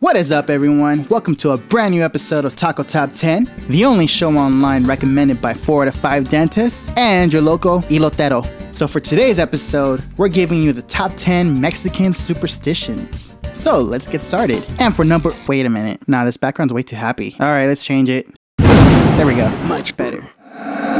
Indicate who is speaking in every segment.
Speaker 1: What is up, everyone? Welcome to a brand new episode of Taco Top 10, the only show online recommended by 4 out of 5 dentists and your local elotero. So, for today's episode, we're giving you the top 10 Mexican superstitions. So, let's get started. And for number. Wait a minute. Nah, this background's way too happy. Alright, let's change it. There we go. Much better.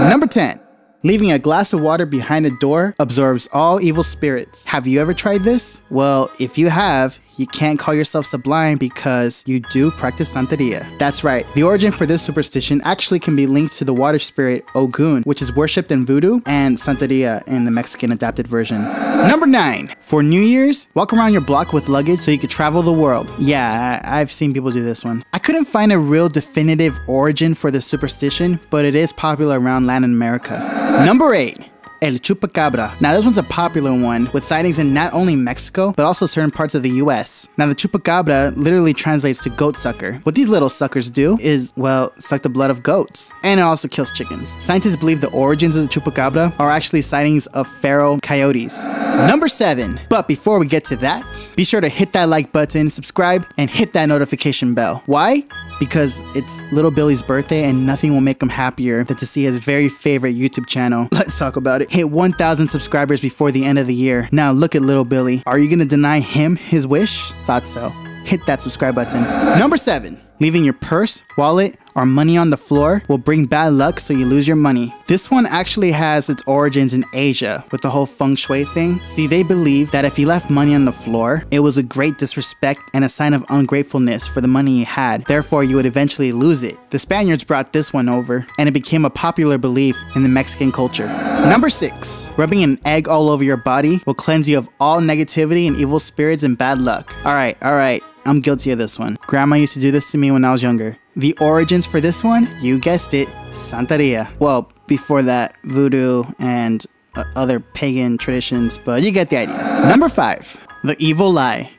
Speaker 1: Number 10. Leaving a glass of water behind a door absorbs all evil spirits. Have you ever tried this? Well, if you have, you can't call yourself sublime because you do practice Santeria. That's right, the origin for this superstition actually can be linked to the water spirit Ogun, which is worshipped in Voodoo and Santeria in the Mexican adapted version. Number 9. For New Year's, walk around your block with luggage so you could travel the world. Yeah, I- I've seen people do this one. I couldn't find a real definitive origin for this superstition, but it is popular around Latin America. Number 8. El Chupacabra. Now, this one's a popular one with sightings in not only Mexico, but also certain parts of the US. Now, the Chupacabra literally translates to goat sucker. What these little suckers do is, well, suck the blood of goats. And it also kills chickens. Scientists believe the origins of the Chupacabra are actually sightings of feral coyotes. Number seven. But before we get to that, be sure to hit that like button, subscribe, and hit that notification bell. Why? Because it's little Billy's birthday and nothing will make him happier than to see his very favorite YouTube channel. Let's talk about it. Hit 1,000 subscribers before the end of the year. Now look at little Billy. Are you gonna deny him his wish? Thought so. Hit that subscribe button. Number seven. Leaving your purse, wallet, or money on the floor will bring bad luck so you lose your money. This one actually has its origins in Asia with the whole feng shui thing. See, they believe that if you left money on the floor, it was a great disrespect and a sign of ungratefulness for the money you had. Therefore, you would eventually lose it. The Spaniards brought this one over, and it became a popular belief in the Mexican culture. Number six, rubbing an egg all over your body will cleanse you of all negativity and evil spirits and bad luck. All right, all right. I'm guilty of this one. Grandma used to do this to me when I was younger. The origins for this one, you guessed it, Santeria. Well, before that, voodoo and uh, other pagan traditions, but you get the idea. Number five, the evil eye,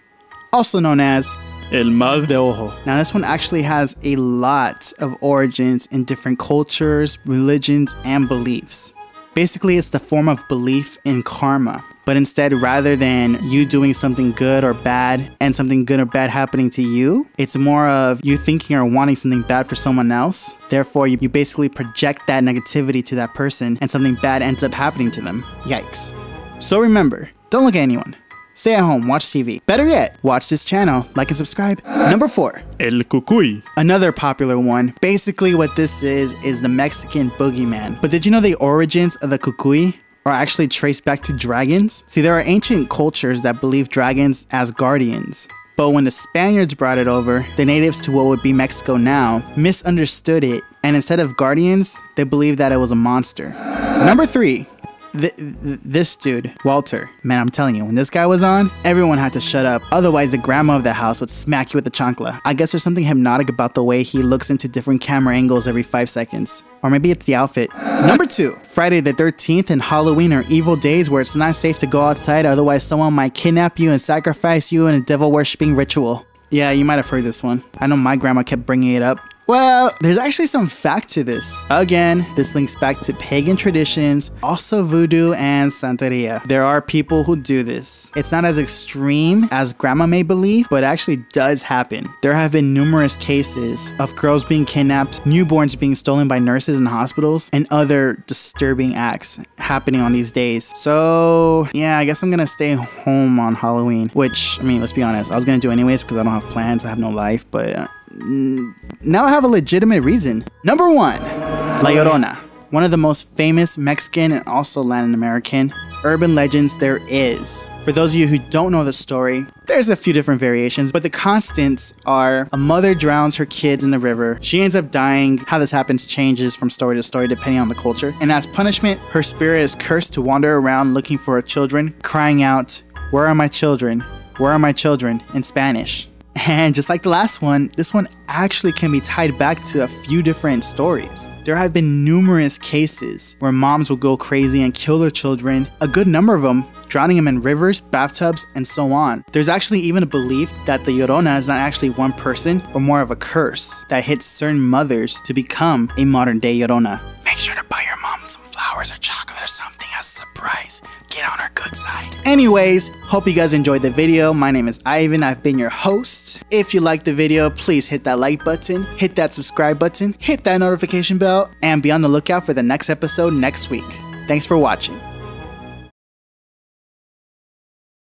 Speaker 1: also known as
Speaker 2: El mal de ojo.
Speaker 1: now, this one actually has a lot of origins in different cultures, religions, and beliefs. Basically, it's the form of belief in karma. But instead, rather than you doing something good or bad and something good or bad happening to you, it's more of you thinking or wanting something bad for someone else. Therefore, you, you basically project that negativity to that person and something bad ends up happening to them. Yikes. So remember, don't look at anyone. Stay at home, watch TV. Better yet, watch this channel, like and subscribe. Number four,
Speaker 2: El cucuy.
Speaker 1: Another popular one. Basically, what this is is the Mexican boogeyman. But did you know the origins of the cucuy are actually traced back to dragons? See, there are ancient cultures that believe dragons as guardians. But when the Spaniards brought it over, the natives to what would be Mexico now misunderstood it, and instead of guardians, they believed that it was a monster. Number three, Th- th- this dude, Walter, man, I'm telling you, when this guy was on, everyone had to shut up. Otherwise, the grandma of the house would smack you with the chancla. I guess there's something hypnotic about the way he looks into different camera angles every five seconds. Or maybe it's the outfit. Number two, Friday the 13th and Halloween are evil days where it's not safe to go outside, otherwise, someone might kidnap you and sacrifice you in a devil worshipping ritual. Yeah, you might have heard this one. I know my grandma kept bringing it up. Well, there's actually some fact to this. Again, this links back to pagan traditions, also voodoo and Santeria. There are people who do this. It's not as extreme as grandma may believe, but actually does happen. There have been numerous cases of girls being kidnapped, newborns being stolen by nurses in hospitals, and other disturbing acts happening on these days. So, yeah, I guess I'm gonna stay home on Halloween, which, I mean, let's be honest, I was gonna do anyways because I don't have plans, I have no life, but. Uh, Now I have a legitimate reason. Number one, La Llorona. One of the most famous Mexican and also Latin American urban legends there is. For those of you who don't know the story, there's a few different variations, but the constants are a mother drowns her kids in the river. She ends up dying. How this happens changes from story to story depending on the culture. And as punishment, her spirit is cursed to wander around looking for her children, crying out, Where are my children? Where are my children? in Spanish. And just like the last one, this one actually can be tied back to a few different stories. There have been numerous cases where moms will go crazy and kill their children, a good number of them drowning them in rivers, bathtubs, and so on. There's actually even a belief that the Llorona is not actually one person, but more of a curse that hits certain mothers to become a modern day Llorona. Make sure to buy or chocolate or something as a surprise. Get on our good side. Anyways, hope you guys enjoyed the video. My name is Ivan. I've been your host. If you liked the video, please hit that like button, hit that subscribe button, hit that notification bell, and be on the lookout for the next episode next week. Thanks for watching.